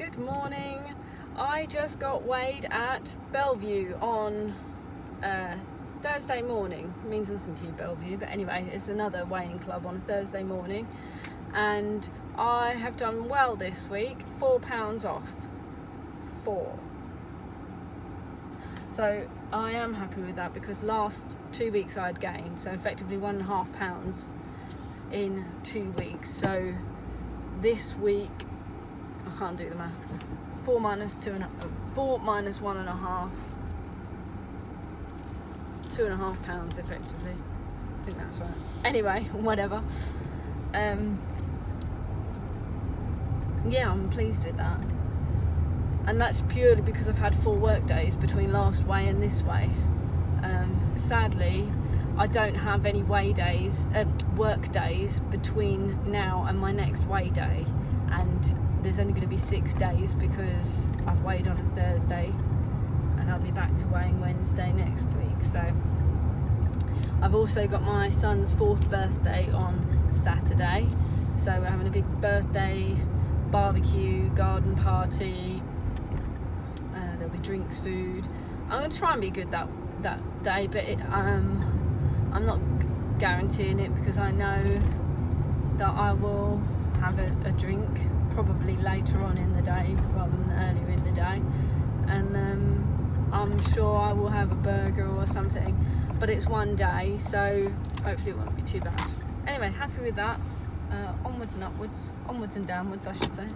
Good morning. I just got weighed at Bellevue on uh, Thursday morning. It means nothing to you, Bellevue, but anyway, it's another weighing club on a Thursday morning. And I have done well this week, four pounds off. Four. So I am happy with that because last two weeks I had gained, so effectively one and a half pounds in two weeks. So this week, can't do the math. Four minus two and a, four minus one and a half, two and a half pounds effectively. I think that's right. Anyway, whatever. Um, yeah, I'm pleased with that. And that's purely because I've had four work days between last weigh and this weigh. Um, sadly, I don't have any weigh days, uh, work days between now and my next weigh day. And there's only going to be six days because I've weighed on a Thursday and I'll be back to weighing Wednesday next week. So I've also got my son's fourth birthday on Saturday. So we're having a big birthday barbecue, garden party. Uh, there'll be drinks, food. I'm going to try and be good that that day, but it, um, I'm not guaranteeing it because I know that I will have a, a, drink probably later on in the day rather than earlier in the day, and um, I'm sure I will have a burger or something. But it's one day, so hopefully it won't be too bad. Anyway, happy with that uh, onwards and upwards, onwards and downwards I should say.